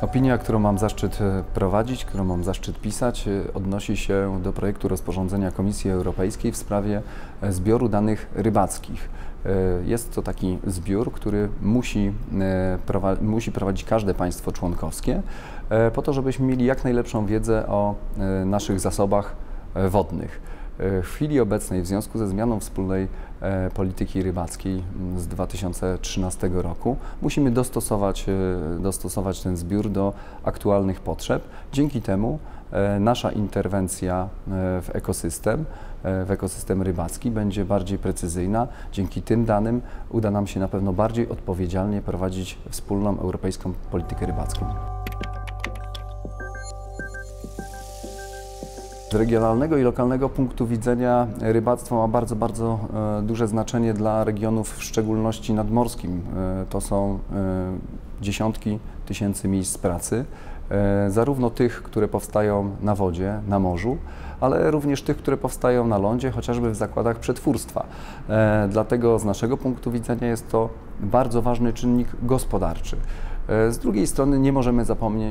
Opinia, którą mam zaszczyt e, prowadzić, którą mam zaszczyt pisać, e, odnosi się do projektu rozporządzenia Komisji Europejskiej w sprawie e, zbioru danych rybackich. Jest to taki zbiór, który musi, musi prowadzić każde państwo członkowskie, po to, żebyśmy mieli jak najlepszą wiedzę o naszych zasobach wodnych. W chwili obecnej, w związku ze zmianą wspólnej e, polityki rybackiej mm, z 2013 roku, musimy dostosować, e, dostosować ten zbiór do aktualnych potrzeb. Dzięki temu e, nasza interwencja w ekosystem, w ekosystem rybacki będzie bardziej precyzyjna. Dzięki tym danym uda nam się na pewno bardziej odpowiedzialnie prowadzić wspólną europejską politykę rybacką. Z regionalnego i lokalnego punktu widzenia rybactwo ma bardzo, bardzo e, duże znaczenie dla regionów, w szczególności nadmorskim. E, to są e, dziesiątki tysięcy miejsc pracy, zarówno tych, które powstają na wodzie, na morzu, ale również tych, które powstają na lądzie, chociażby w zakładach przetwórstwa. Dlatego z naszego punktu widzenia jest to bardzo ważny czynnik gospodarczy. E, z drugiej strony nie możemy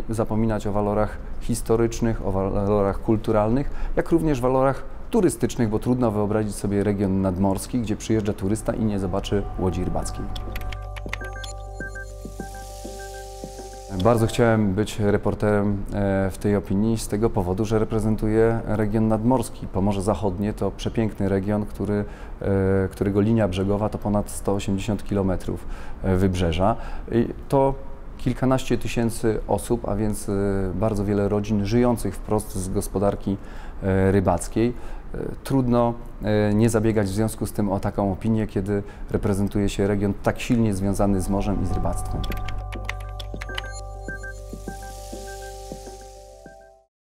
zapominać o walorach historycznych, o walorach kulturalnych, jak również walorach turystycznych, bo trudno wyobrazić sobie region nadmorski, gdzie przyjeżdża turysta i nie zobaczy łodzi rybackiej. Bardzo chciałem być reporterem e, w tej opinii z tego powodu, że reprezentuję region nadmorski. Pomorze Zachodnie to przepiękny region, który, e, którego linia brzegowa to ponad 180 km wybrzeża. I to kilkanaście tysięcy osób, a więc e, bardzo wiele rodzin żyjących wprost z gospodarki e, rybackiej. E, trudno nie zabiegać w związku z tym o taką opinię, kiedy reprezentuje się region tak silnie związany z morzem i z rybactwem.